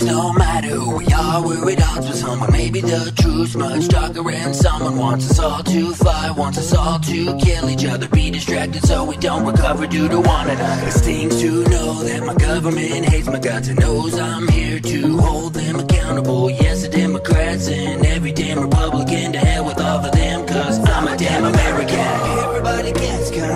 who we are, we're at odds with someone. Maybe the truth's much darker, and someone wants us all to fly, wants us all to kill each other, be distracted so we don't recover due to one another. It stings to know that my government hates my guts and knows I'm here to hold them accountable. Yes, the Democrats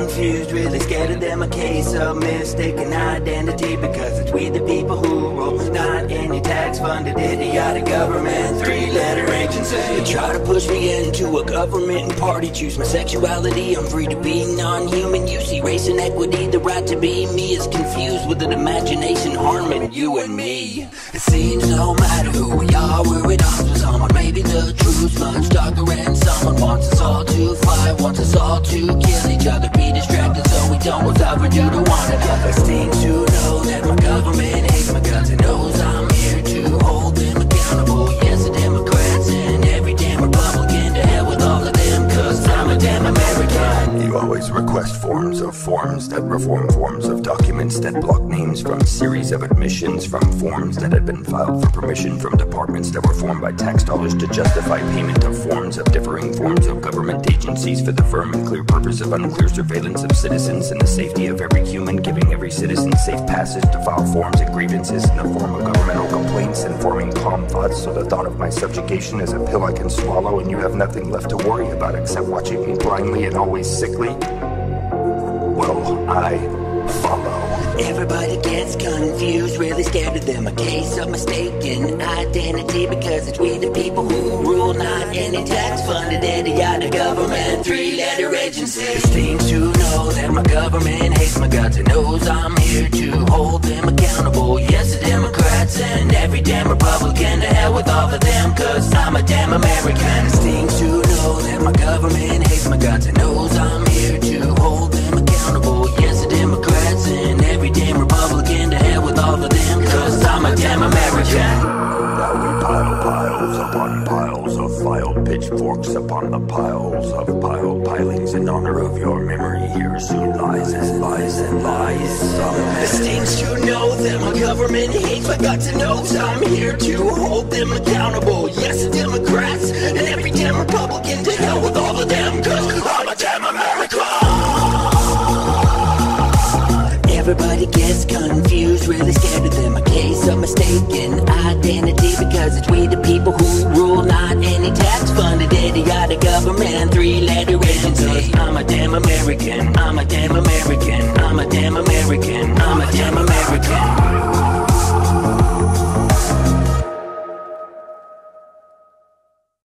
confused, really scared of them. A case of mistaken identity because it's we the people who rule, not any tax funded idiotic government. Three letter agency. They try to push me into a government and party. Choose my sexuality, I'm free to be non human. You see race and equity, the right to be me is confused with an imagination harming you and me. It seems no matter who we are, we're at odds distracted so we don't recover due to always request forms of forms that reform forms of documents that block names from series of admissions from forms that had been filed for permission from departments that were formed by tax dollars to justify payment of forms of differing forms of government agencies for the firm and clear purpose of unclear surveillance of citizens and the safety of every human, giving every citizen safe passage to file forms and grievances in the form of governmental complaints and forming calm thoughts so the thought of my subjugation is a pill I can swallow and you have nothing left to worry about except watching me blindly and always sickly? Well, I follow. Everybody gets confused, really scared of them. A case of mistaken identity because it's we the people who rule, not any tax funded idiotic government. Three letter agency. It to know that my government hates my guts and knows I'm here to hold them accountable. Yes, the Democrats and every damn Republican to hell with all of them, cause I'm a damn American. It stings to know that my government hates my guts and knows pitchforks upon the piles of piled pilings in honor of your memory. Here soon lies and lies and lies. It stings to know that my government hates my guts and knows I'm here to hold them accountable. Yes, Democrats and every damn Republican to hell with all of them, cause I'm a damn American. Everybody gets confused, really scared of them. A case of mistaken identity because it's I'm a damn American. I'm a damn American. I'm a damn American. I'm a damn American.